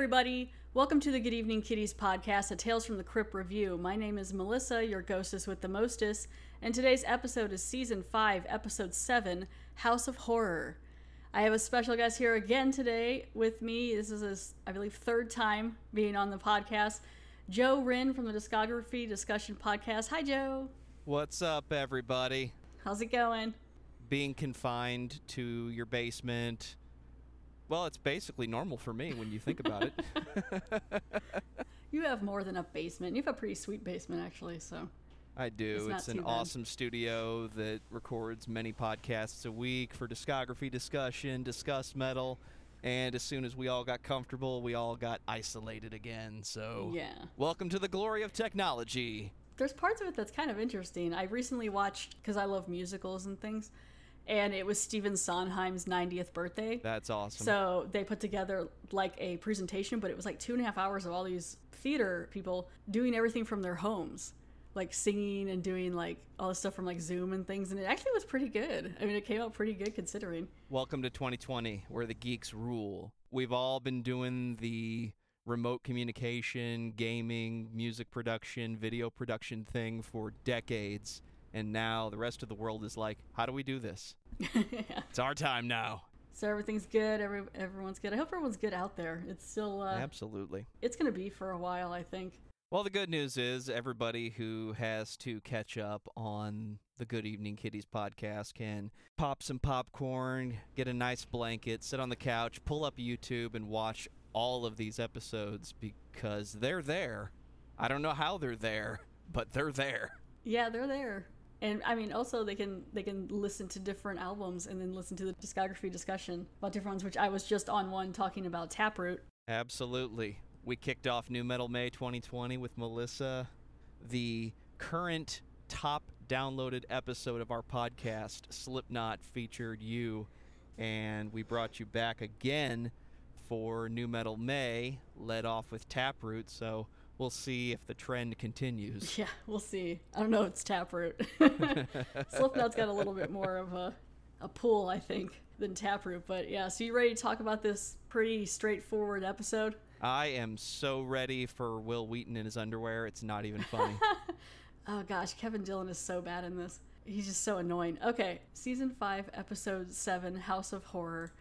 everybody. Welcome to the Good Evening Kiddies podcast, a Tales from the Crypt review. My name is Melissa, your ghostess with the mostest, and today's episode is season 5, episode 7, House of Horror. I have a special guest here again today with me. This is his, I believe, third time being on the podcast. Joe Wren from the Discography Discussion Podcast. Hi, Joe. What's up, everybody? How's it going? Being confined to your basement. Well, it's basically normal for me when you think about it. You have more than a basement. You have a pretty sweet basement, actually. So I do. It's It's, an awesome studio that records many podcasts a week for discography discussion, discuss metal. And as soon as we all got comfortable, we all got isolated again. So, yeah, welcome to the glory of technology. there's parts of it that's kind of interesting. I recently watched because I love musicals and things, and it was Stephen Sondheim's 90th birthday. That's awesome. So they put together like a presentation, but it was like two and a half hours of all these theater people doing everything from their homes, like singing and doing like all this stuff from like Zoom and things. And it actually was pretty good. I mean, it came out pretty good considering. Welcome to 2020, where the geeks rule. We've all been doing the remote communication, gaming, music production, video production thing for decades. And now the rest of the world is like, how do we do this? It's our time now. So everything's good. Every everyone's good. I hope everyone's good out there. It's still uh, Absolutely. it's gonna be for a while, I think. Well, the good news is everybody who has to catch up on the Good Evening Kiddies podcast can pop some popcorn, get a nice blanket, sit on the couch, pull up YouTube, and watch all of these episodes because they're there. I don't know how they're there, but they're there. Yeah, they're there. And I mean, also they can they can listen to different albums and then listen to the discography discussion about different ones. Which I was just on one talking about Taproot. Absolutely. We kicked off Nu Metal May 2020 with Melissa. The current top downloaded episode of our podcast, Slipknot, featured you, and we brought you back again for Nu Metal May, led off with Taproot. So we'll see if the trend continues. Yeah, we'll see. I don't know. It's Taproot. Slipknot's got a little bit more of a a pull, I think, than Taproot. But yeah, so you ready to talk about this pretty straightforward episode? I am so ready for Wil Wheaton in his underwear. It's not even funny. Oh gosh, Kevin Dillon is so bad in this. He's just so annoying. Okay, season five, episode seven, House of Horror.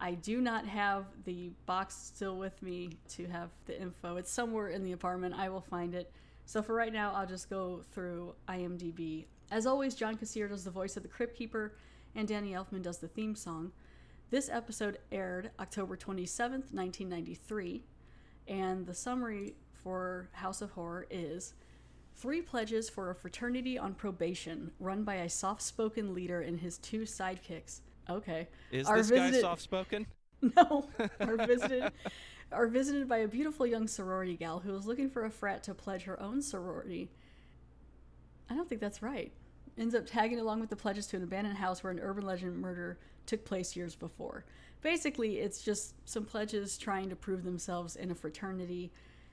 I do not have the box still with me to have the info. It's somewhere in the apartment. I will find it. So for right now, I'll just go through IMDb. As always, John Kassir does the voice of the Crypt Keeper, and Danny Elfman does the theme song. This episode aired October 27th, 1993, and the summary for House of Horror is Three pledges for a fraternity on probation, run by a soft spoken leader and his two sidekicks. Okay. Is Are this guy soft spoken? No, are visited are visited by a beautiful young sorority gal who is looking for a frat to pledge her own sorority. I don't think that's right. Ends up tagging along with the pledges to an abandoned house where an urban legend murder took place years before. Basically, it's just some pledges trying to prove themselves in a fraternity,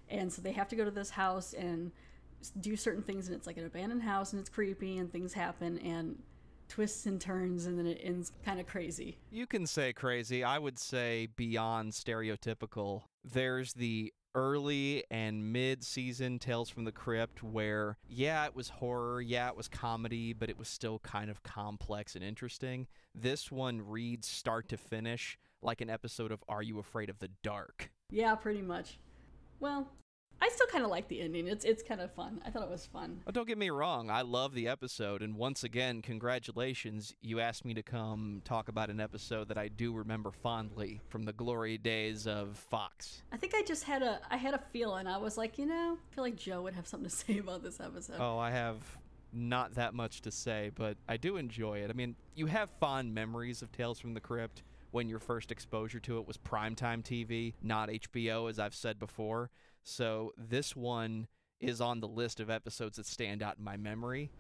and so they have to go to this house and do certain things, and it's like an abandoned house, and it's creepy, and things happen, and twists and turns, and then it ends kind of crazy. You can say crazy. I would say beyond stereotypical. There's the early and mid season Tales from the Crypt where, yeah, it was horror, yeah, it was comedy, but it was still kind of complex and interesting. This one reads start to finish like an episode of Are You Afraid of the Dark? Yeah, pretty much. Well, I still kind of like the ending. It's it's kind of fun. I thought it was fun. Oh, don't get me wrong, I love the episode, and once again, congratulations. You asked me to come talk about an episode that I do remember fondly from the glory days of Fox. I think I just had a I had a feeling. I was like, you know, I feel like Joe would have something to say about this episode. Oh, I have not that much to say, but I do enjoy it. I mean, you have fond memories of Tales from the Crypt when your first exposure to it was primetime TV, not HBO, as I've said before. So this one is on the list of episodes that stand out in my memory.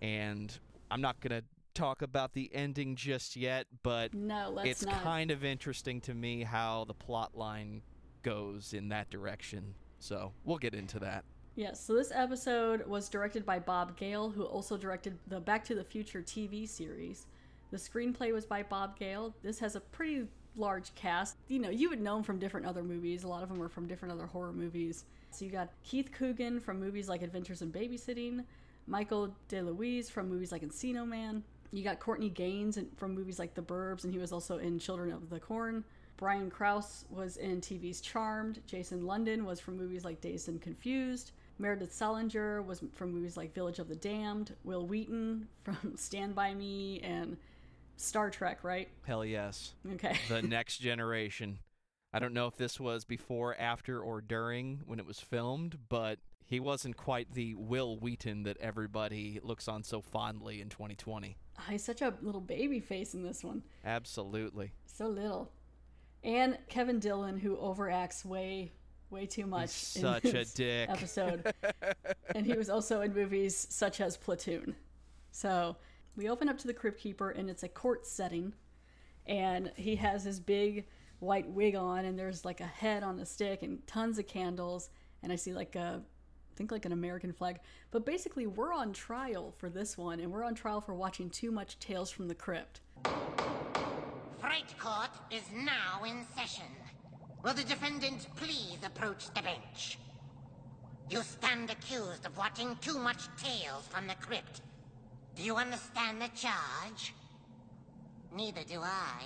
And I'm not going to talk about the ending just yet, but No, let's it's not. kind of interesting to me how the plot line goes in that direction. So we'll get into that. Yes, so this episode was directed by Bob Gale, who also directed the Back to the Future TV series. The screenplay was by Bob Gale. This has a pretty large cast. You know, you would know them from different other movies. A lot of them are from different other horror movies. So you got Keith Coogan from movies like Adventures in Babysitting, Michael DeLuise from movies like Encino Man. You got Courtney Gaines from movies like The Burbs, and he was also in Children of the Corn. Brian Krause was in TV's Charmed. Jason London was from movies like Dazed and Confused. Meredith Salinger was from movies like Village of the Damned. Wil Wheaton from Stand By Me and Star Trek, right? Hell yes. Okay. The next generation. I don't know if this was before, after, or during when it was filmed, but he wasn't quite the Wil Wheaton that everybody looks on so fondly in 2020. Oh, ah, he's such a little baby face in this one. Absolutely. So little. And Kevin Dillon, who overacts way, way too much. He's in such a dick. Episode. and he was also in movies such as Platoon. So we open up to the Crypt Keeper, and it's a court setting. And he has his big white wig on, and there's like a head on a stick, and tons of candles. And I see like a, I think like an American flag. But basically, we're on trial for this one, and we're on trial for watching too much Tales from the Crypt. Fright Court is now in session. Will the defendant please approach the bench? You stand accused of watching too much Tales from the Crypt. Do you understand the charge? Neither do I.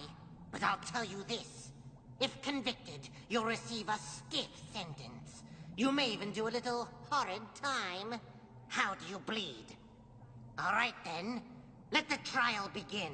But I'll tell you this. If convicted, you'll receive a stiff sentence. You may even do a little horrid time. How do you bleed? All right then. Let the trial begin.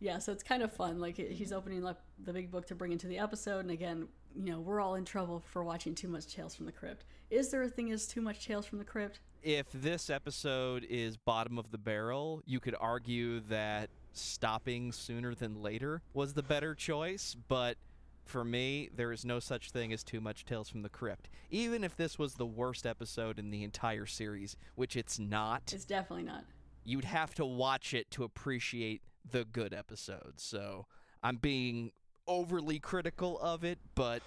Yeah, so it's kind of fun. Like he's opening up the big book to bring into the episode, and again, you know, we're all in trouble for watching too much Tales from the Crypt. Is there a thing as too much Tales from the Crypt? If this episode is bottom of the barrel, you could argue that stopping sooner than later was the better choice, but for me, there is no such thing as too much Tales from the Crypt. Even if this was the worst episode in the entire series, which it's not, It's definitely not. you'd have to watch it to appreciate the good episodes. So I'm being overly critical of it, but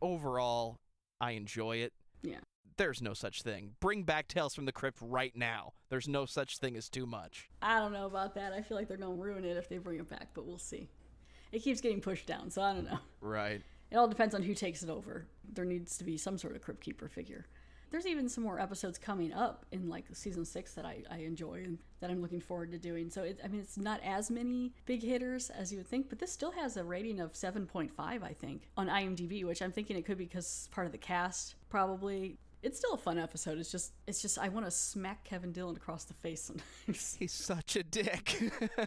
overall, I enjoy it. Yeah. There's no such thing. Bring back Tales from the Crypt right now. There's no such thing as too much. I don't know about that. I feel like they're going to ruin it if they bring it back, but we'll see. It keeps getting pushed down, so I don't know. Right. It all depends on who takes it over. There needs to be some sort of Crypt Keeper figure. There's even some more episodes coming up in like season six that I, I enjoy and that I'm looking forward to doing. So it, I mean, it's not as many big hitters as you would think, but this still has a rating of 7.5, I think, on IMDb, which I'm thinking it could be because part of the cast, probably. It's still a fun episode. It's just, it's just, I want to smack Kevin Dillon across the face sometimes. He's such a dick.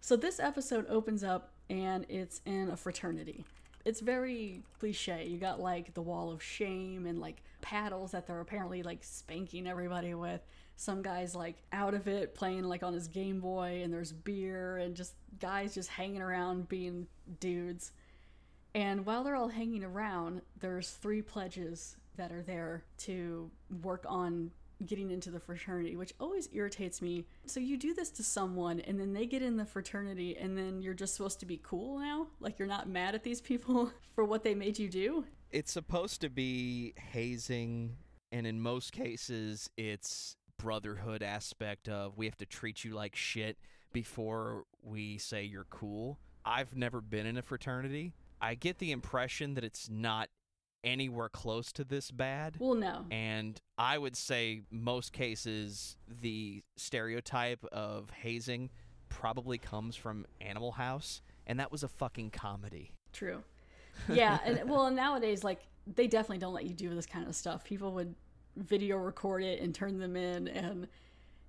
So this episode opens up and it's in a fraternity. It's very cliche. You got like the wall of shame and like paddles that they're apparently like spanking everybody with. Some guy's like out of it playing like on his Game Boy and there's beer and just guys just hanging around being dudes. And while they're all hanging around, there's three pledges that are there to work on getting into the fraternity, which always irritates me. So you do this to someone and then they get in the fraternity and then you're just supposed to be cool now? Like you're not mad at these people for what they made you do? it's supposed to be hazing, and in most cases, it's brotherhood aspect of we have to treat you like shit before we say you're cool. I've never been in a fraternity. I get the impression that it's not anywhere close to this bad. Well, no. And I would say most cases the stereotype of hazing probably comes from Animal House, and that was a fucking comedy. True. Yeah, and well, nowadays like they definitely don't let you do this kind of stuff. People would video record it and turn them in and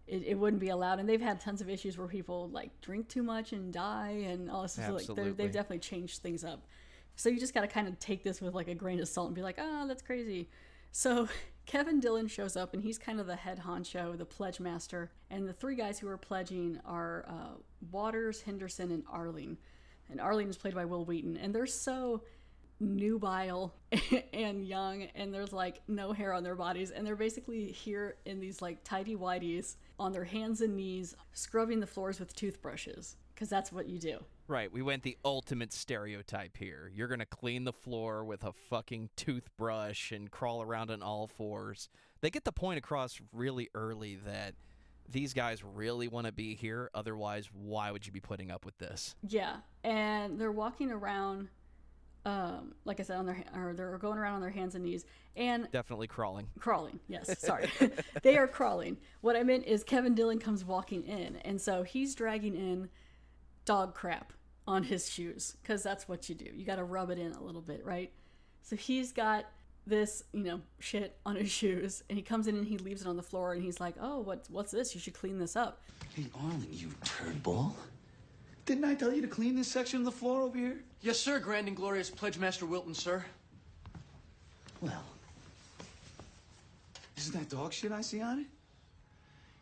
it, it wouldn't be allowed and they've had tons of issues where people like drink too much and die and all this stuff. like Absolutely. they've definitely changed things up so you just got to kind of take this with like a grain of salt and be like oh that's crazy. So kevin dillon shows up and he's kind of the head honcho the pledge master and the three guys who are pledging are uh, waters henderson and arlene. And arlene is played by wil wheaton and they're so nubile and young and there's like no hair on their bodies and they're basically here in these like tidy whities on their hands and knees scrubbing the floors with toothbrushes because that's what you do Right, we went the ultimate stereotype here. You're gonna clean the floor with a fucking toothbrush and crawl around on all fours. They get the point across really early that these guys really want to be here. Otherwise, why would you be putting up with this? Yeah, and they're walking around, um, like I said, on their or they're going around on their hands and knees and Definitely crawling. crawling. Yes, sorry, they are crawling. What I meant is Kevin Dillon comes walking in, and so he's dragging in dog crap on his shoes because that's what you do. You got to rub it in a little bit, right? So he's got this, you know, shit on his shoes, and he comes in and he leaves it on the floor, and he's like, "Oh, what's what's this? You should clean this up." Hey, Arlen, you turd ball. Didn't I tell you to clean this section of the floor over here? Yes, sir, Grand and Glorious Pledge Master Wilton, sir. Well, isn't that dog shit I see on it?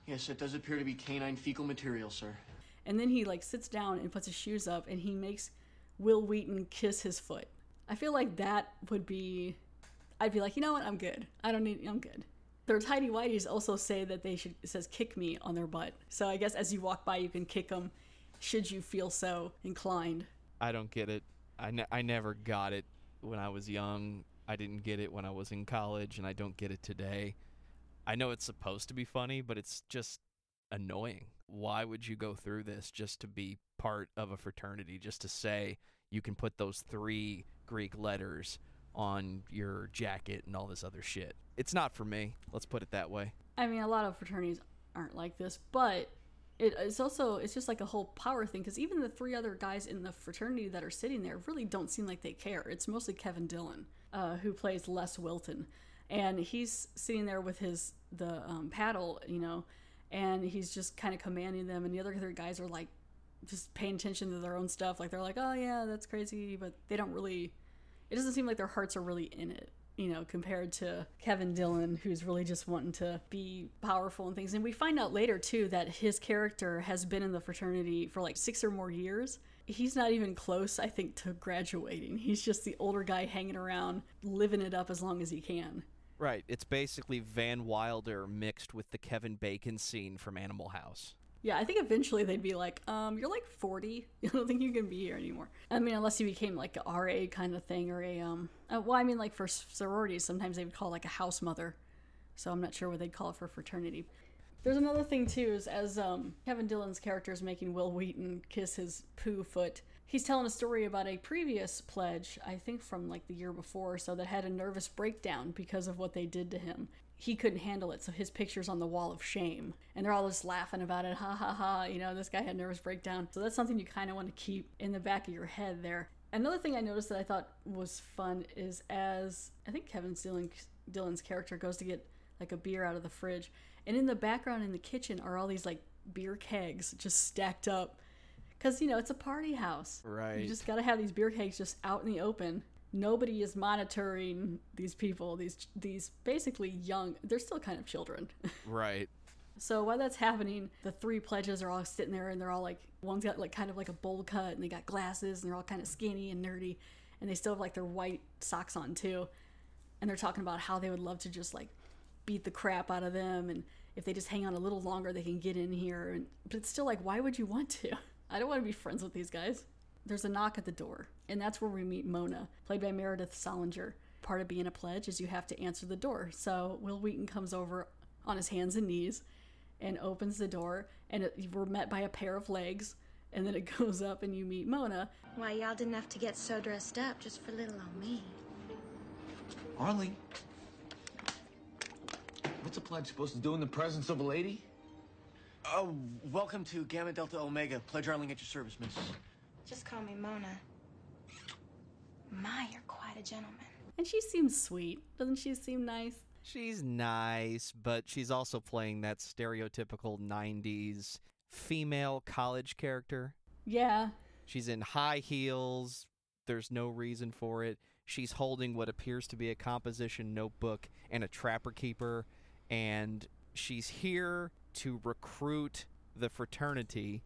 Yes, it does appear to be canine fecal material, sir. And then he like sits down and puts his shoes up, and he makes Wil Wheaton kiss his foot. I feel like that would be. I'd be like, you know what? I'm good. I don't need. I'm good. Their tidy whities also say that they should. Says "kick me" on their butt. So I guess as you walk by, you can kick them, should you feel so inclined. I don't get it. I, ne- I never got it when I was young. I didn't get it when I was in college, and I don't get it today. I know it's supposed to be funny, but it's just annoying. Why would you go through this just to be part of a fraternity? Just to say you can put those three Greek letters on your jacket and all this other shit. It's not for me. Let's put it that way. I mean, a lot of fraternities aren't like this, but it, it's also it's just like a whole power thing because even the three other guys in the fraternity that are sitting there really don't seem like they care. It's mostly Kevin Dillon, uh, who plays Les Wilton, and he's sitting there with his the um, paddle, you know, and he's just kind of commanding them, and the other three guys are like just paying attention to their own stuff. Like they're like, oh yeah, that's crazy, but they don't really. It doesn't seem like their hearts are really in it you know, compared to Kevin Dillon, who's really just wanting to be powerful and things. And we find out later, too, that his character has been in the fraternity for like six or more years. He's not even close, I think, to graduating. He's just the older guy hanging around, living it up as long as he can. Right. It's basically Van Wilder mixed with the Kevin Bacon scene from Animal House. Yeah, I think eventually they'd be like, um, you're like 40. I don't think you can be here anymore. I mean, unless you became like a RA kind of thing or a, um, uh, well, I mean, like for sororities, sometimes they would call like a house mother. So I'm not sure what they'd call it for fraternity. There's another thing too, is as um, Kevin Dillon's character is making Wil Wheaton kiss his poo foot, he's telling a story about a previous pledge, I think from like the year before or so, that had a nervous breakdown because of what they did to him he couldn't handle it, so his picture's on the wall of shame. And they're all just laughing about it, ha ha ha, you know, this guy had nervous breakdown. So that's something you kind of want to keep in the back of your head there. Another thing I noticed that I thought was fun is as I think Kevin Dillon, Dillon's character goes to get like a beer out of the fridge, and in the background in the kitchen are all these like beer kegs just stacked up. Because, you know, it's a party house. Right. You just got to have these beer kegs just out in the open nobody is monitoring these people these these basically young they're still kind of children Right. so while that's happening the three pledges are all sitting there and they're all like one's got like kind of like a bowl cut and they got glasses and they're all kind of skinny and nerdy and they still have like their white socks on too and they're talking about how they would love to just like beat the crap out of them and if they just hang on a little longer they can get in here and but it's still like why would you want to i don't want to be friends with these guys there's a knock at the door, and that's where we meet Mona, played by Meredith Salinger. Part of being a pledge is you have to answer the door. So Wil Wheaton comes over on his hands and knees and opens the door, and it, we're met by a pair of legs, and then it goes up, and you meet Mona. Why, y'all didn't have to get so dressed up just for little old me. Arlie, what's a pledge supposed to do in the presence of a lady? Oh, welcome to Gamma Delta Omega. Pledge Arling at your service, miss. Just call me Mona. My, you're quite a gentleman. And she seems sweet. Doesn't she seem nice? She's nice, but she's also playing that stereotypical 90s female college character. Yeah. She's in high heels. There's no reason for it. She's holding what appears to be a composition notebook and a trapper keeper, and she's here to recruit the fraternity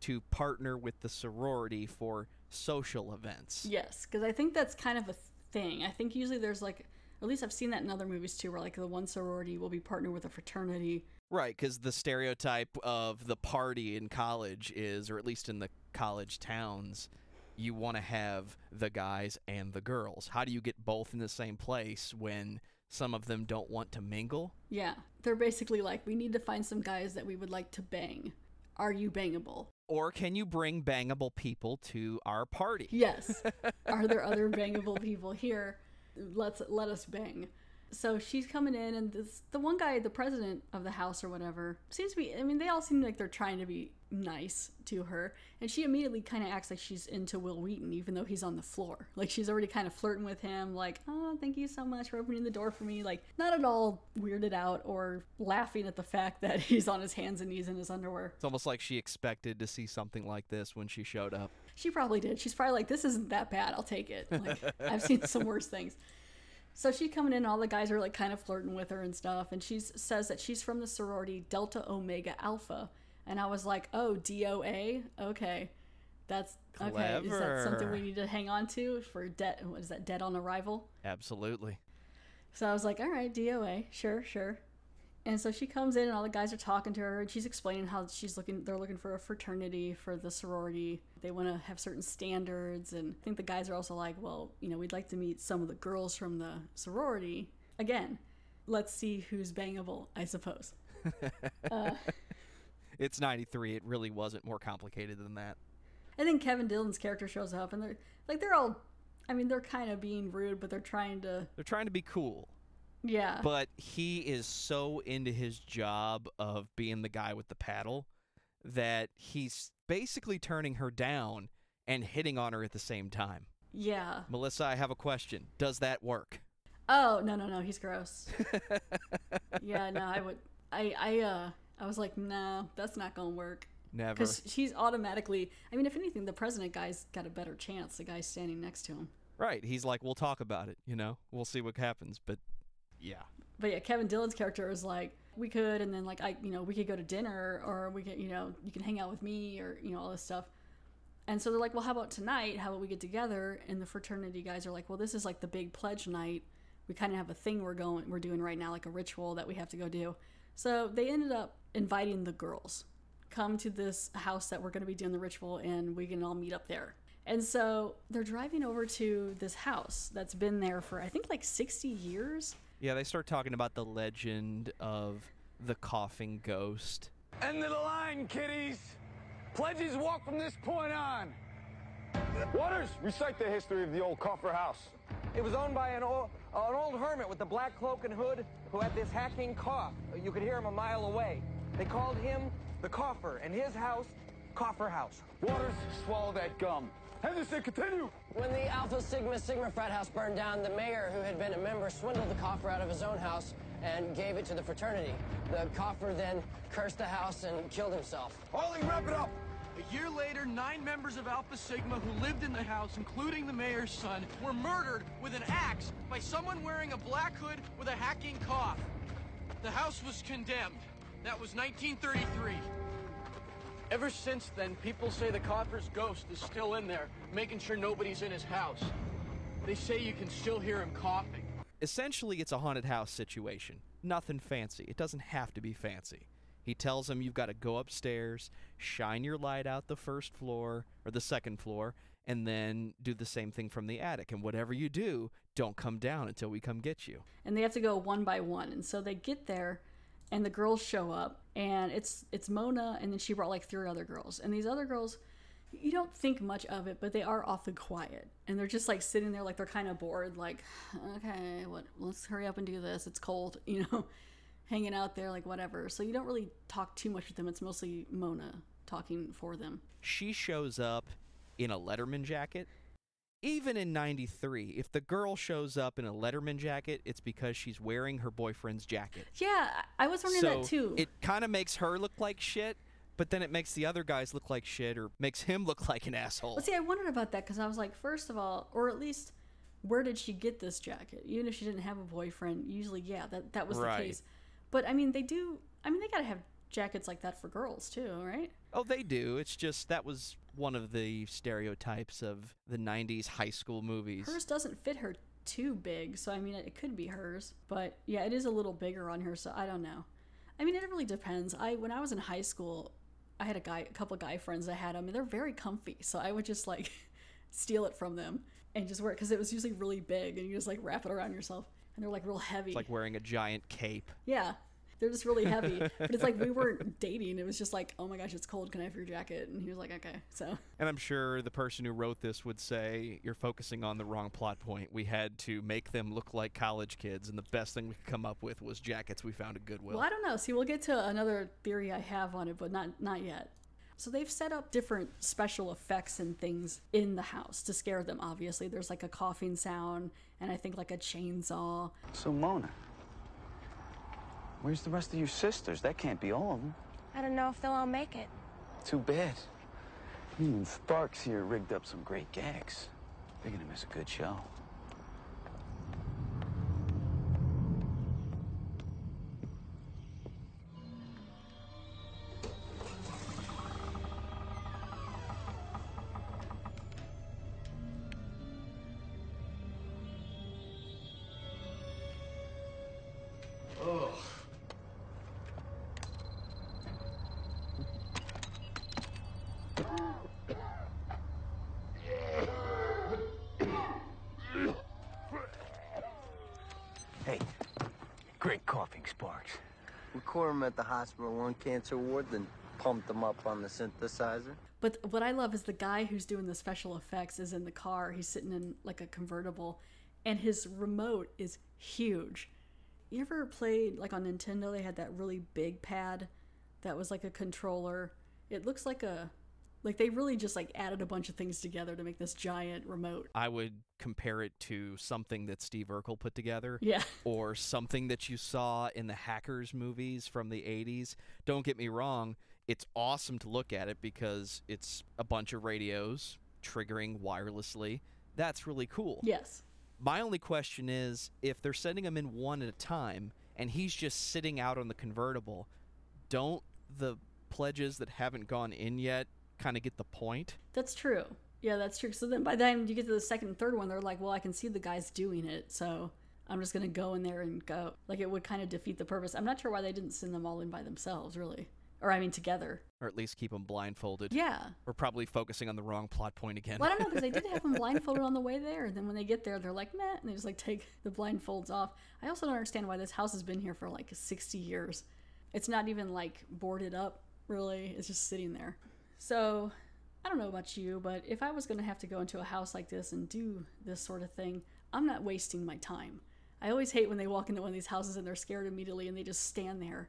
to partner with the sorority for social events. Yes, because I think that's kind of a thing. I think usually there's like, at least I've seen that in other movies too, where like the one sorority will be partnered with a fraternity. Right, because the stereotype of the party in college is, or at least in the college towns, you want to have the guys and the girls. How do you get both in the same place when Some of them don't want to mingle. Yeah. They're basically like, we need to find some guys that we would like to bang. Are you bangable? Or can you bring bangable people to our party? Yes. Are there other bangable people here? Let's let us bang. So she's coming in, and this the one guy, the president of the house or whatever, seems to be. I mean, they all seem like they're trying to be nice to her, and she immediately kind of acts like she's into Wil Wheaton, even though he's on the floor. Like she's already kind of flirting with him, like, "Oh, thank you so much for opening the door for me." Like not at all weirded out or laughing at the fact that he's on his hands and knees in his underwear. It's almost like she expected to see something like this when she showed up. She probably did. She's probably like, "This isn't that bad. I'll take it." Like I've seen some worse things. So she's coming in, all the guys are like kind of flirting with her and stuff, and she says that she's from the sorority Delta Omega Alpha, and I was like, "Oh, DOA, okay, that's okay. Is that something we need to hang on to for dead? What is that? Dead on arrival?" Absolutely. So I was like, "All right, DOA, sure, sure." And so she comes in, and all the guys are talking to her, and she's explaining how she's looking. They're looking for a fraternity for the sorority. They want to have certain standards, and I think the guys are also like, "Well, you know, we'd like to meet some of the girls from the sorority." Again, let's see who's bangable, I suppose. Uh, it's 93. It really wasn't more complicated than that. And then Kevin Dillon's character shows up, and they're like, they're all, I mean, they're kind of being rude, but they're trying to, They're trying to be cool. yeah, But he is so into his job of being the guy with the paddle that he's basically turning her down and hitting on her at the same time. yeah. Melissa, I have a question. Does that work? Oh no, no, no, he's gross. yeah, no, I would, I, I, uh, I was like, no, that's not gonna work. Never. Because she's automatically. I mean, if anything, the president guy's got a better chance. The guy standing next to him. Right. He's like, we'll talk about it, you know? We'll see what happens. But yeah. But yeah, Kevin Dillon's character is like, we could, and then like I, you know, we could go to dinner, or we could, you know, you can hang out with me, or you know, all this stuff. And so they're like, well, how about tonight? How about we get together? And the fraternity guys are like, well, this is like the big pledge night. We kind of have a thing we're going, we're doing right now, like a ritual that we have to go do. So they ended up inviting the girls, come to this house that we're going to be doing the ritual, and we can all meet up there. And so they're driving over to this house that's been there for I think like 60 years. Yeah, they start talking about the legend of the coughing ghost. End of the line, kiddies. Pledges walk from this point on. Waters, recite the history of the old cougher house. It was owned by an old, an old hermit with a black cloak and hood who had this hacking cough. You could hear him a mile away. They called him the Cougher, and his house, Cougher House. Waters, swallow that gum. Henderson, continue. When the Alpha Sigma Sigma frat house burned down, the mayor, who had been a member, swindled the cougher out of his own house and gave it to the fraternity. The cougher then cursed the house and killed himself. Harley, wrap it up. A year later, nine members of Alpha Sigma who lived in the house, including the mayor's son, were murdered with an axe by someone wearing a black hood with a hacking cough. The house was condemned. That was 1933. Ever since then, people say the cougher's ghost is still in there, making sure nobody's in his house. They say you can still hear him coughing. Essentially, it's a haunted house situation. Nothing fancy. It doesn't have to be fancy. He tells them you've got to go upstairs, shine your light out the first floor or the second floor, and then do the same thing from the attic. And whatever you do, don't come down until we come get you. and they have to go one by one. And so they get there, and the girls show up, and it's it's Mona, and then she brought like three other girls, and these other girls, you don't think much of it, but they are awfully quiet, and they're just like sitting there, like they're kind of bored, like okay, what? Let's hurry up and do this. It's cold, you know, hanging out there, like whatever. So you don't really talk too much with them. It's mostly Mona talking for them. She shows up in a Letterman jacket. Even in 93, if the girl shows up in a Letterman jacket, it's because she's wearing her boyfriend's jacket. Yeah, I was wondering so that too. it kind of makes her look like shit, but then it makes the other guys look like shit or makes him look like an asshole. Well, see, I wondered about that because I was like, first of all, or at least, where did she get this jacket? Even if she didn't have a boyfriend, usually, yeah, that that was Right. the case. But I mean, they do. I mean, they gotta have jackets like that for girls too, right? Oh, they do. It's just that was one of the stereotypes of the 90s high school movies. Hers doesn't fit her too big, so I mean, it, could be hers. But yeah, it is a little bigger on her, so I don't know. I mean, it really depends. I when I was in high school, I had a guy, a couple guy friends that had them, and they're very comfy. So I would just like steal it from them and just wear it because it was usually really big, and you just like wrap it around yourself. and they're like real heavy. It's like wearing a giant cape. Yeah. They're just really heavy. but it's like we weren't dating. It was just like, oh my gosh, it's cold. Can I have your jacket? And he was like, okay. So And I'm sure the person who wrote this would say, You're focusing on the wrong plot point. We had to make them look like college kids, and the best thing we could come up with was jackets we found at Goodwill. Well, I don't know. See, we'll get to another theory I have on it, but not not yet. So they've set up different special effects and things in the house to scare them. Obviously, there's like a coughing sound, and I think like a chainsaw. So, Mona, where's the rest of your sisters? That can't be all of them. I don't know if they'll all make it. Too bad. Even Sparks here rigged up some great gags. They're gonna miss a good show. Great Sparks. We caught him at the hospital lung cancer ward, then pumped him up on the synthesizer. But what I love is the guy who's doing the special effects is in the car. He's sitting in like a convertible, and his remote is huge. You ever played like on Nintendo? They had that really big pad that was like a controller. It looks like a like they really just like added a bunch of things together to make this giant remote. I would compare it to something that Steve Urkel put together. Yeah. Or something that you saw in the Hackers movies from the 80s. Don't get me wrong, it's awesome to look at it because it's a bunch of radios triggering wirelessly. That's really cool. Yes. My only question is if they're sending him in one at a time and he's just sitting out on the convertible, don't the pledges that haven't gone in yet kind of get the point? That's true. Yeah, that's true. So then by the time you get to the second and third one, they're like, well, I can see the guys doing it, so I'm just going to go in there and go. Like, it would kind of defeat the purpose. I'm not sure why they didn't send them all in by themselves, really. Or, I mean, together. Or at least keep them blindfolded. Yeah. We're probably focusing on the wrong plot point again. Well, I don't know, because they did have them blindfolded on the way there. And then when they get there, they're like, meh, and they just, like, take the blindfolds off. I also don't understand why this house has been here for, like, 60 years. It's not even, like, boarded up, really. It's just sitting there. So, I don't know about you, but if I was going to have to go into a house like this and do this sort of thing, I'm not wasting my time. I always hate when they walk into one of these houses and they're scared immediately and they just stand there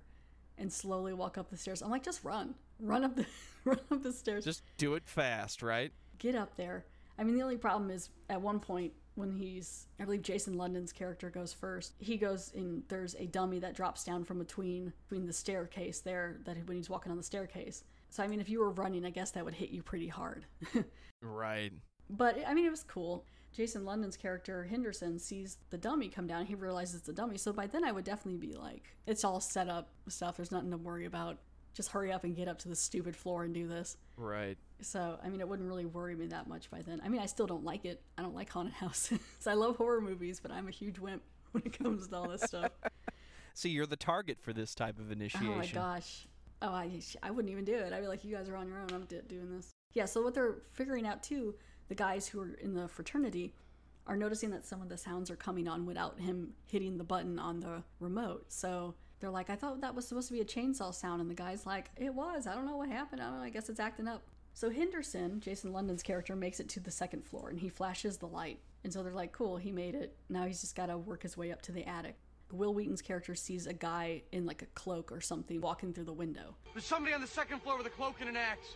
and slowly walk up the stairs. I'm like, just run. Run up the run up the stairs. Just do it fast, right? Get up there. I mean, the only problem is at one point when he's, I believe Jason London's character goes first. He goes in. There's a dummy that drops down from between between the staircase there. That when he's walking on the staircase. So I mean, if you were running, I guess that would hit you pretty hard. right. But I mean, it was cool. Jason London's character Henderson sees the dummy come down. He realizes it's a dummy. So by then, I would definitely be like, it's all set up stuff. There's nothing to worry about. Just hurry up and get up to the stupid floor and do this. Right. So, I mean, it wouldn't really worry me that much by then. I mean, I still don't like it. I don't like haunted houses. I love horror movies, but I'm a huge wimp when it comes to all this stuff. See, you're the target for this type of initiation. Oh my gosh. Oh, I, I wouldn't even do it. I'd be like, you guys are on your own. I'm doing this. Yeah, so what they're figuring out too, the guys who are in the fraternity are noticing that some of the sounds are coming on without him hitting the button on the remote. So they're like, I thought that was supposed to be a chainsaw sound. And the guy's like, it was. I don't know what happened. I know. I guess it's acting up. So Henderson, Jason London's character, makes it to the second floor and he flashes the light. And so they're like, cool, he made it. Now he's just got to work his way up to the attic. Wil Wheaton's character sees a guy in like a cloak or something walking through the window. There's somebody on the second floor with a cloak and an axe.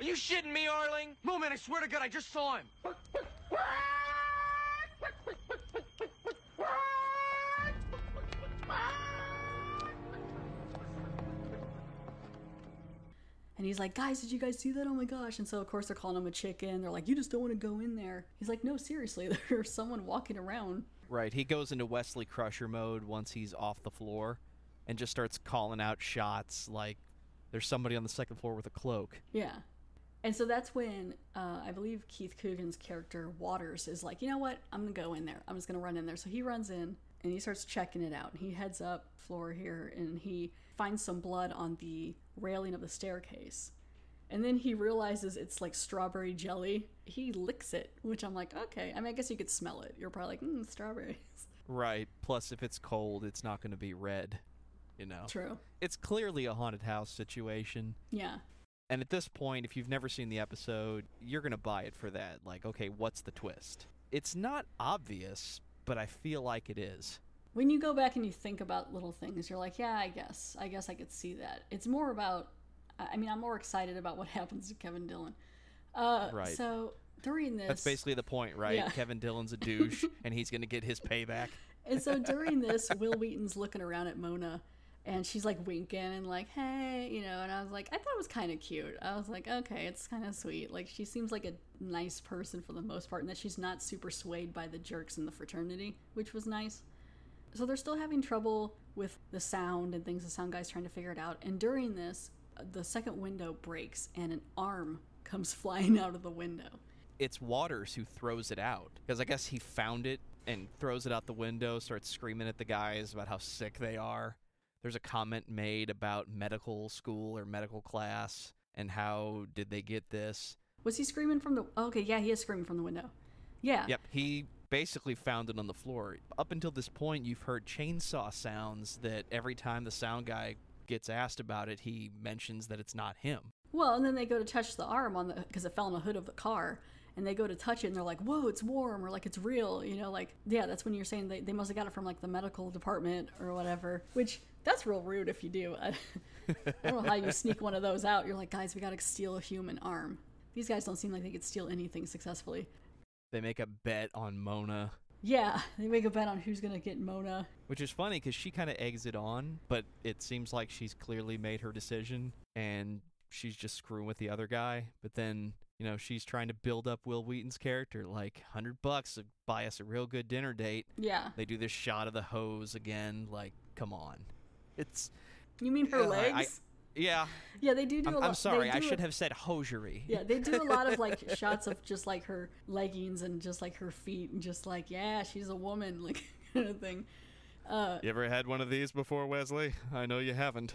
Are you shitting me, Arling? No, man, I swear to God, I just saw him. And he's like, guys, did you guys see that? Oh my gosh. And so, of course, they're calling him a chicken. They're like, you just don't want to go in there. He's like, no, seriously, there's someone walking around. Right. He goes into Wesley Crusher mode once he's off the floor and just starts calling out shots like there's somebody on the second floor with a cloak. Yeah. And so that's when uh, I believe Keith Coogan's character Waters is like, you know what? I'm gonna go in there. I'm just gonna run in there. So he runs in and he starts checking it out. He heads up floor here and he finds some blood on the railing of the staircase. And then he realizes it's like strawberry jelly. He licks it, which I'm like, okay. I mean, I guess you could smell it. You're probably like, mm, strawberries. Right. Plus, if it's cold, it's not going to be red. You know. True. It's clearly a haunted house situation. Yeah. And at this point, if you've never seen the episode, you're going to buy it for that. Like, okay, what's the twist? It's not obvious, but I feel like it is. When you go back and you think about little things, you're like, yeah, I guess. I guess I could see that. It's more about, I mean, I'm more excited about what happens to Kevin Dillon. Uh, Right. So during this. That's basically the point, right? Yeah. Kevin Dillon's a douche, and he's going to get his payback. And so during this, Wil Wheaton's looking around at Mona and she's like winking and like, hey, you know, and I was like, I thought it was kind of cute. I was like, okay, it's kind of sweet. Like, she seems like a nice person for the most part and that she's not super swayed by the jerks in the fraternity, which was nice. So they're still having trouble with the sound and things. The sound guy's trying to figure it out. And during this, the second window breaks and an arm comes flying out of the window. It's Waters who throws it out because I guess he found it and throws it out the window, starts screaming at the guys about how sick they are. There's a comment made about medical school or medical class and how did they get this. Was he screaming from the. oh, okay, yeah, he is screaming from the window. Yeah. Yep, he basically found it on the floor. Up until this point, you've heard chainsaw sounds that every time the sound guy gets asked about it, he mentions that it's not him. Well, and then they go to touch the arm on the because it fell on the hood of the car, and they go to touch it, and they're like, "Whoa, it's warm," or like it's real, you know, like yeah, that's when you're saying they, they must have got it from like the medical department or whatever. Which that's real rude if you do. I, I don't know how you sneak one of those out. You're like, guys, we got to steal a human arm. These guys don't seem like they could steal anything successfully. They make a bet on Mona, Yeah, they make a bet on who's gonna get Mona. which is funny because she kind of eggs it on, but it seems like she's clearly made her decision and she's just screwing with the other guy. But then, you know, she's trying to build up Wil Wheaton's character, like hundred bucks to buy us a real good dinner date. Yeah. They do this shot of the hose again. Like, come on, it's. You mean her Ugh, I- legs? Yeah. Yeah, they do do I'm, a lot. Of I'm sorry. I should a- have said hosiery. Yeah, they do a lot of like shots of just like her leggings and just like her feet and just like yeah, she's a woman like kind of thing. Uh, You ever had one of these before, Wesley? I know you haven't.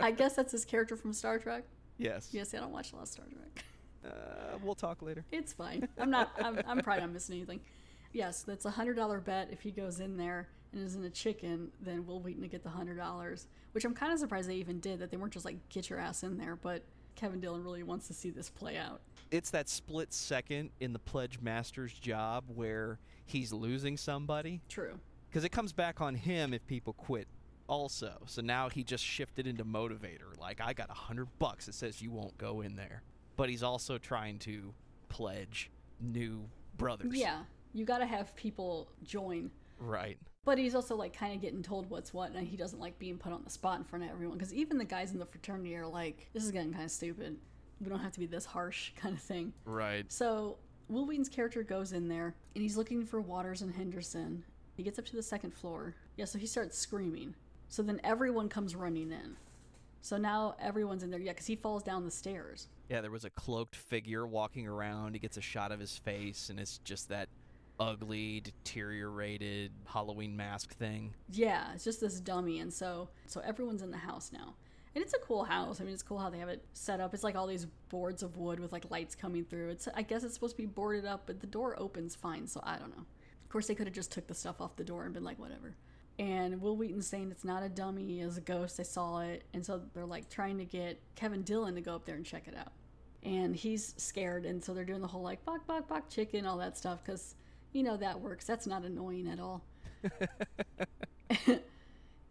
I guess that's his character from Star Trek. Yes. Yes, I don't watch a lot of Star Trek. Uh, we'll talk later. It's fine. I'm not. I'm, I'm probably not missing anything. Yes, that's a hundred dollar bet. If he goes in there and isn't a chicken, then we'll Wheaton to get the hundred dollars. Which I'm kind of surprised they even did. That they weren't just like get your ass in there. But Kevin Dillon really wants to see this play out. It's that split second in the pledge master's job where he's losing somebody. True. Because it comes back on him if people quit also. So now he just shifted into motivator. Like, I got a hundred bucks that says you won't go in there. But he's also trying to pledge new brothers. Yeah, you got to have people join. Right. But he's also like kind of getting told what's what, and he doesn't like being put on the spot in front of everyone. Because even the guys in the fraternity are like, "This is getting kind of stupid. We don't have to be this harsh," kind of thing. Right. So Wil Wheaton's character goes in there, and he's looking for Waters and Henderson. He gets up to the second floor. Yeah, so he starts screaming. So then everyone comes running in. So now everyone's in there. Yeah, because he falls down the stairs. Yeah, there was a cloaked figure walking around. He gets a shot of his face, and it's just that ugly, deteriorated Halloween mask thing. Yeah, it's just this dummy, and so so everyone's in the house now, and it's a cool house. I mean, it's cool how they have it set up. It's like all these boards of wood with like lights coming through. It's I guess it's supposed to be boarded up, but the door opens fine. So I don't know. Of course, they could have just took the stuff off the door and been like whatever. And Wil Wheaton's saying it's not a dummy, it's a ghost. I saw it, and so they're like trying to get Kevin Dillon to go up there and check it out. And he's scared, and so they're doing the whole like bok bok bok chicken, all that stuff, because you know that works. That's not annoying at all.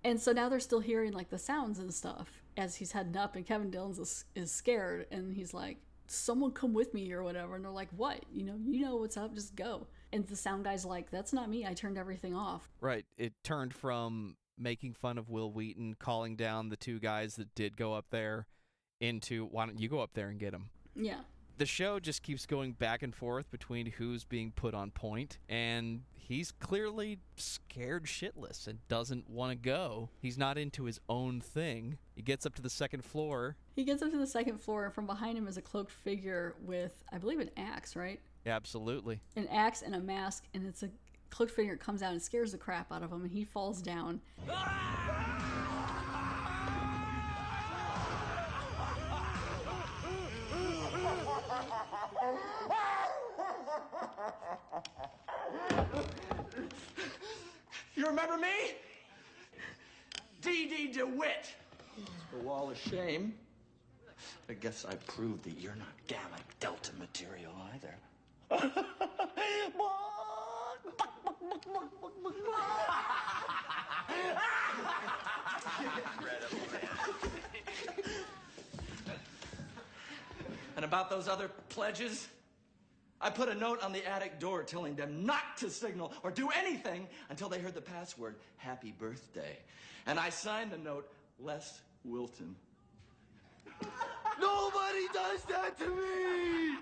and so now they're still hearing like the sounds and stuff as he's heading up, and Kevin Dillon's is, is scared, and he's like, "Someone come with me" or whatever, and they're like, "What? You know, you know what's up? Just go." And the sound guy's like, "That's not me. I turned everything off." Right. It turned from making fun of Wil Wheaton, calling down the two guys that did go up there, into why don't you go up there and get him? Yeah. The show just keeps going back and forth between who's being put on point, and he's clearly scared shitless and doesn't want to go. He's not into his own thing. He gets up to the second floor. He gets up to the second floor, and from behind him is a cloaked figure with, I believe, an axe, right? Absolutely. An axe and a mask, and it's a cloaked figure comes out and scares the crap out of him, and he falls down. Ah! you remember me? D.D. DeWitt. The wall of shame. I guess I proved that you're not Gamma Delta material either. and about those other pledges, I put a note on the attic door telling them not to signal or do anything until they heard the password, happy birthday. And I signed the note, Les Wilton. Nobody does that to me!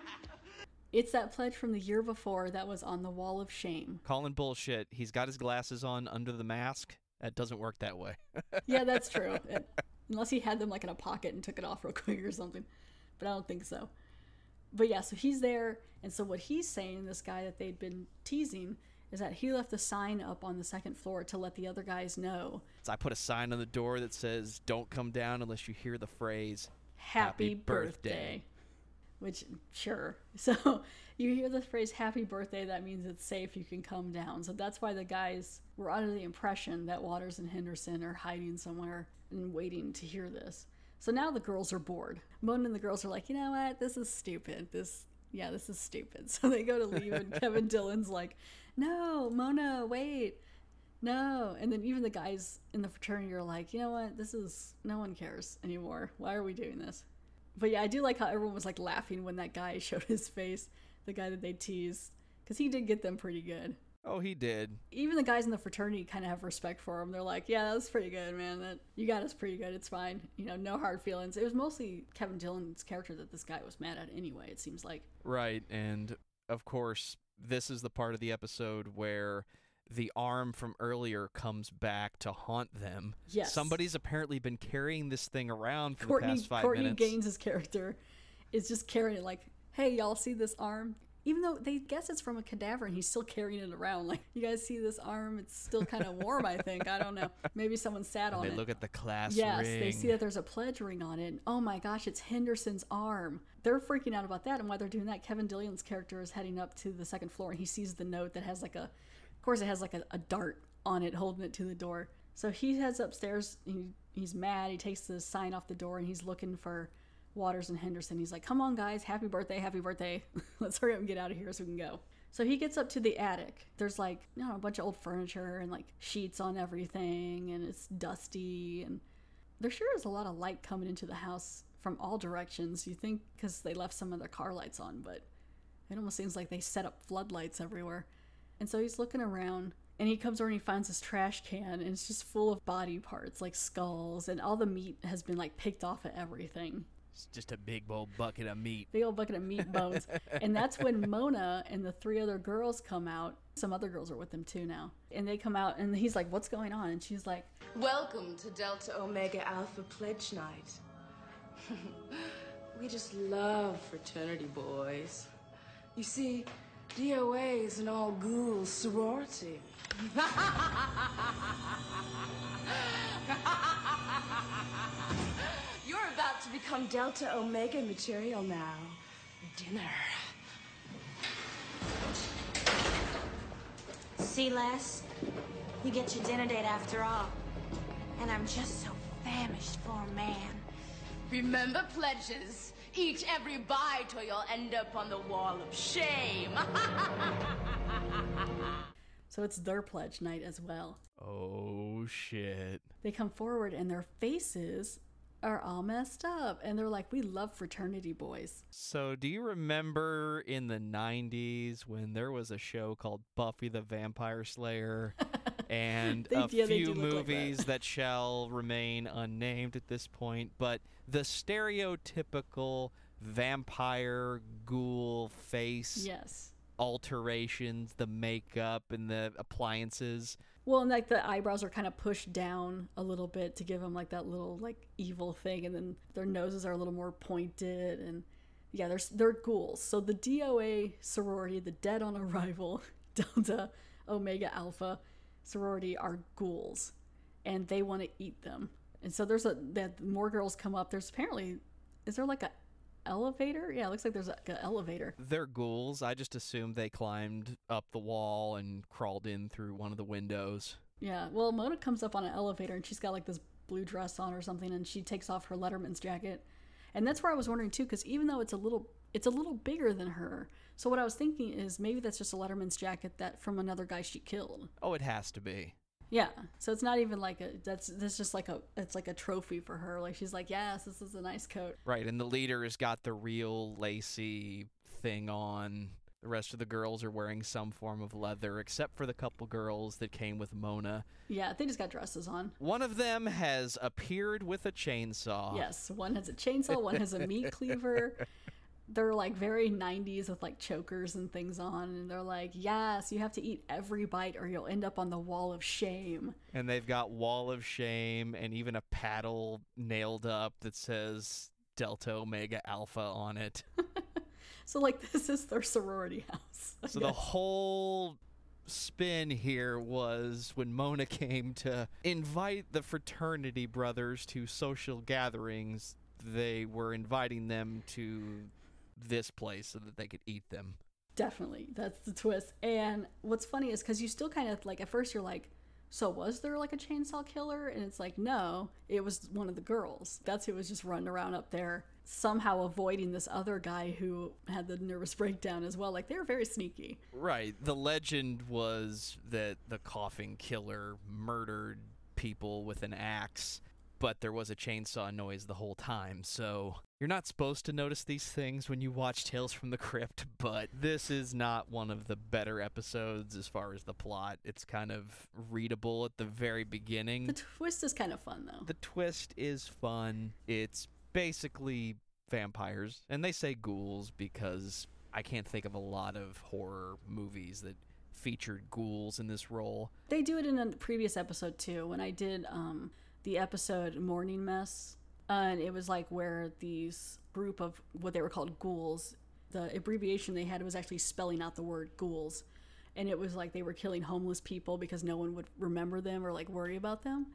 It's that pledge from the year before that was on the wall of shame. Calling bullshit. He's got his glasses on under the mask. That doesn't work that way. Yeah, that's true. It- unless he had them like in a pocket and took it off real quick or something. But I don't think so. But yeah, so he's there, and so what he's saying, this guy that they'd been teasing, is that he left a sign up on the second floor to let the other guys know So I put a sign on the door that says, "Don't come down unless you hear the phrase happy, Happy birthday. birthday." Which, sure. So you hear the phrase happy birthday, that means it's safe, you can come down. So that's why the guys were under the impression that Waters and Henderson are hiding somewhere and waiting to hear this. So now the girls are bored. Mona and the girls are like, you know what? This is stupid. This, yeah, this is stupid. So they go to leave, and Kevin Dillon's like, no, Mona, wait. No. And then even the guys in the fraternity are like, you know what? This is, no one cares anymore. Why are we doing this? But yeah, I do like how everyone was like laughing when that guy showed his face, the guy that they teased, because he did get them pretty good. Oh, he did. Even the guys in the fraternity kind of have respect for him. They're like, "Yeah, that was pretty good, man. That you got us pretty good. It's fine. You know, no hard feelings." It was mostly Kevin Dillon's character that this guy was mad at anyway. It seems like. Right, and of course, this is the part of the episode where the arm from earlier comes back to haunt them. Yes. Somebody's apparently been carrying this thing around for Courtney the past five Courtney minutes. Gaines' character is just carrying it like, "Hey, y'all see this arm?" Even though they guess it's from a cadaver, and he's still carrying it around. Like, you guys see this arm? It's still kind of warm. I think. I don't know. Maybe someone sat and on they it. look at the class Yes, ring. they see that there's a pledge ring on it. And, oh my gosh, it's Henderson's arm. They're freaking out about that, and while they're doing that, Kevin Dillon's character is heading up to the second floor, and he sees the note that has like a, of course, it has like a, a dart on it, holding it to the door. So he heads upstairs. He, he's mad. He takes the sign off the door, and he's looking for Waters and Henderson. He's like, "Come on, guys! Happy birthday! Happy birthday! Let's hurry up and get out of here so we can go." So he gets up to the attic. There's like, you know, a bunch of old furniture and like sheets on everything, and it's dusty. And there sure is a lot of light coming into the house from all directions. You think because they left some of their car lights on, but it almost seems like they set up floodlights everywhere. And so he's looking around and he comes over and he finds this trash can and it's just full of body parts like skulls and all the meat has been like picked off of everything. It's just a big old bucket of meat. Big old bucket of meat bones. and that's when Mona and the three other girls come out. Some other girls are with them too now. And they come out and he's like, What's going on? And she's like, Welcome to Delta Omega Alpha Pledge Night. we just love fraternity boys. You see, DOA is an all ghouls sorority. You're about to become Delta Omega material now. Dinner. See, Les? You get your dinner date after all. And I'm just so famished for a man. Remember pledges. Each every bite or you'll end up on the wall of shame. So it's their pledge night as well. Oh shit. They come forward and their faces are all messed up. And they're like, We love fraternity boys. So, do you remember in the 90s when there was a show called Buffy the Vampire Slayer and They- a yeah, few look like that. movies that shall remain unnamed at this point, but the stereotypical vampire ghoul face Yes. alterations, the makeup and the appliances. Well, and like the eyebrows are kind of pushed down a little bit to give them like that little like evil thing, and then their noses are a little more pointed, and yeah, they're they're ghouls. So the DOA sorority, the Dead on Arrival Delta Omega Alpha sorority, are ghouls, and they want to eat them. And so there's a that more girls come up. There's apparently is there like a elevator? Yeah, it looks like there's like an elevator. They're ghouls. I just assumed they climbed up the wall and crawled in through one of the windows. Yeah, well, Mona comes up on an elevator and she's got like this blue dress on or something, and she takes off her Letterman's jacket, and that's where I was wondering too, because even though it's a little, it's a little bigger than her. So what I was thinking is maybe that's just a Letterman's jacket that from another guy she killed. Oh, it has to be. Yeah, so it's not even like a that's that's just like a it's like a trophy for her. Like she's like, yes, this is a nice coat. Right, and the leader has got the real lacy thing on. The rest of the girls are wearing some form of leather, except for the couple girls that came with Mona. Yeah, they just got dresses on. One of them has appeared with a chainsaw. Yes, one has a chainsaw, one has a meat cleaver. They're like very 90s with like chokers and things on, and they're like, yes, you have to eat every bite or you'll end up on the wall of shame. And they've got Wall of Shame and even a paddle nailed up that says Delta Omega Alpha on it. So, like, this is their sorority house. I So the whole spin here was when Mona came to invite the fraternity brothers to social gatherings, they were inviting them to this place so that they could eat them. Definitely. That's the twist. And what's funny is because you still kind of like, at first you're like, so was there like a chainsaw killer? And it's like, no, it was one of the girls. That's who was just running around up there, somehow avoiding this other guy who had the nervous breakdown as well. Like, they were very sneaky. Right. The legend was that the coughing killer murdered people with an axe, but there was a chainsaw noise the whole time. So you're not supposed to notice these things when you watch Tales from the Crypt, but this is not one of the better episodes as far as the plot. It's kind of readable at the very beginning. The twist is kind of fun, though. The twist is fun. It's basically vampires, and they say ghouls because I can't think of a lot of horror movies that featured ghouls in this role. They do it in a previous episode too. When I did um, the episode Mournin' Mess, uh, and it was like where these group of what they were called ghouls, the abbreviation they had was actually spelling out the word ghouls, and it was like they were killing homeless people because no one would remember them or like worry about them.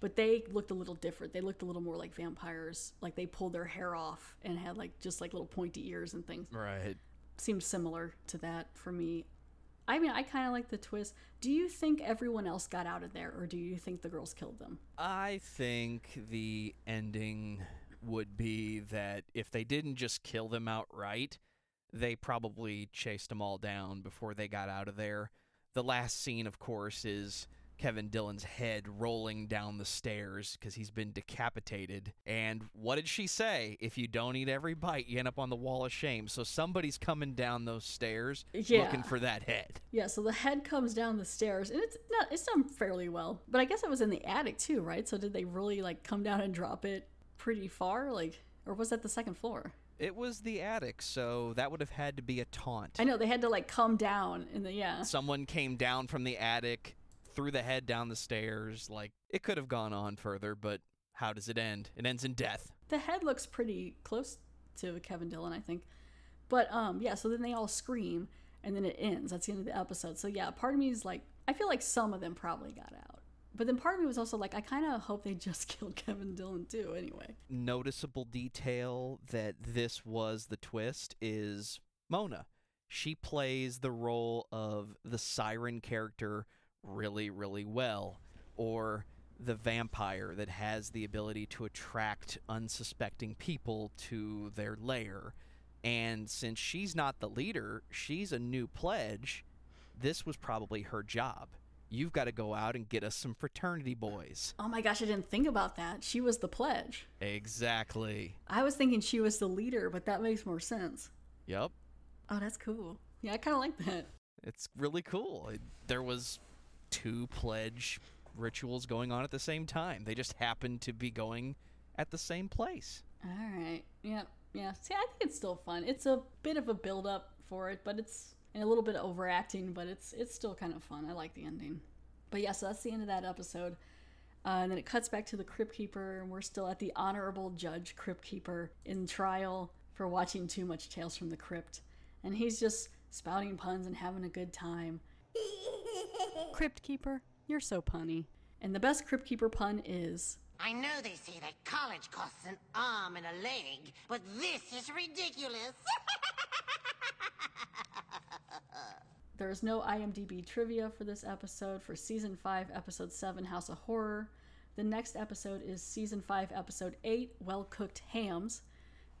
But they looked a little different. They looked a little more like vampires. Like they pulled their hair off and had like just like little pointy ears and things Right. seemed similar to that for me. I mean, I kind of like the twist. Do you think everyone else got out of there, or do you think the girls killed them? I think the ending would be that if they didn't just kill them outright, they probably chased them all down before they got out of there. The last scene, of course, is Kevin Dillon's head rolling down the stairs because he's been decapitated. And what did she say? If you don't eat every bite, you end up on the wall of shame. So somebody's coming down those stairs Yeah. looking for that head. Yeah, so the head comes down the stairs, and it's not it's done fairly well. But I guess it was in the attic too, right? So did they really like come down and drop it pretty far, like, or was that the second floor? It was the attic, so that would have had to be a taunt. I know they had to like come down in the yeah. someone came down from the attic, threw the head down the stairs. Like, it could have gone on further, but how does it end? It ends in death. The head looks pretty close to Kevin Dillon, I think. But um, yeah. So then they all scream, and then it ends. That's the end of the episode. So yeah, part of me is like, I feel like some of them probably got out. But then part of me was also like, I kind of hope they just killed Kevin Dillon too. Anyway. Noticeable detail that this was the twist is Mona. She plays the role of the siren character really, really well, or the vampire that has the ability to attract unsuspecting people to their lair. And since she's not the leader, she's a new pledge. This was probably her job. You've got to go out and get us some fraternity boys. Oh my gosh, I didn't think about that. She was the pledge. Exactly. I was thinking she was the leader, but that makes more sense. Yep. Oh, that's cool. Yeah, I kind of like that. It's really cool. There was two pledge rituals going on at the same time. They just happen to be going at the same place. All right. Yeah. Yeah. See, I think it's still fun. It's a bit of a build up for it, but it's and a little bit overacting, but it's it's still kind of fun. I like the ending. But yeah, so that's the end of that episode. Uh, and then it cuts back to the Crypt Keeper, and we're still at the Honorable Judge Crypt Keeper in trial for watching too much Tales from the Crypt. And he's just spouting puns and having a good time. Crypt Keeper, you're so punny. And the best Crypt Keeper pun is I know they say that college costs an arm and a leg, but this is ridiculous. There is no IMDb trivia for this episode for season 5, episode 7, House of Horror. The next episode is season 5, episode 8, Well Cooked Hams.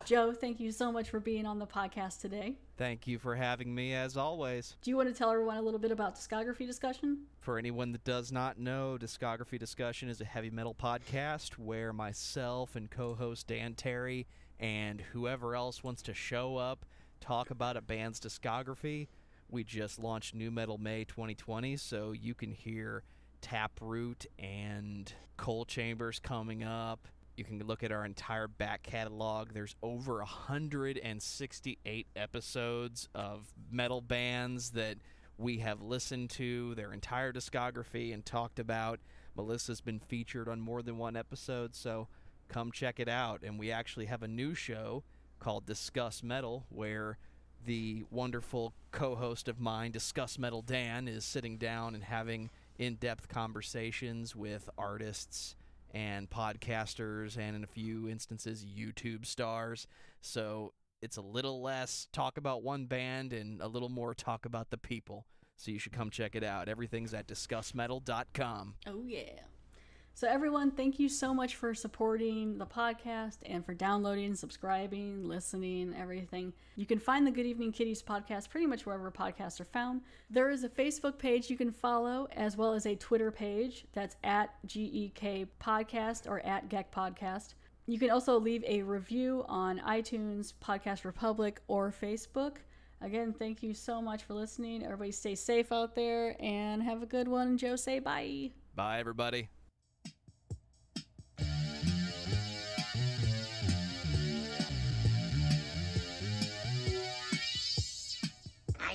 Joe, thank you so much for being on the podcast today. Thank you for having me as always. Do you want to tell everyone a little bit about discography discussion? For anyone that does not know, Discography Discussion is a heavy metal podcast where myself and co host Dan Terry and whoever else wants to show up talk about a band's discography. We just launched Nu Metal May 2020, so you can hear Taproot and Coal Chambers coming up. You can look at our entire back catalog. There's over 168 episodes of metal bands that we have listened to, their entire discography, and talked about. Melissa's been featured on more than one episode, so come check it out. And we actually have a new show called Discuss Metal, where the wonderful co host of mine, Discuss Metal Dan, is sitting down and having in depth conversations with artists and podcasters and in a few instances YouTube stars. So it's a little less talk about one band and a little more talk about the people. So you should come check it out. Everything's at discussmetal.com. Oh, yeah. So, everyone, thank you so much for supporting the podcast and for downloading, subscribing, listening, everything. You can find the Good Evening Kiddies podcast pretty much wherever podcasts are found. There is a Facebook page you can follow, as well as a Twitter page that's at GEK Podcast or at GEK Podcast. You can also leave a review on iTunes, Podcast Republic, or Facebook. Again, thank you so much for listening. Everybody stay safe out there and have a good one. Joe, say bye. Bye, everybody.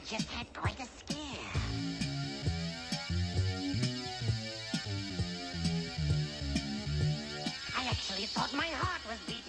Just had quite a scare. I actually thought my heart was beating.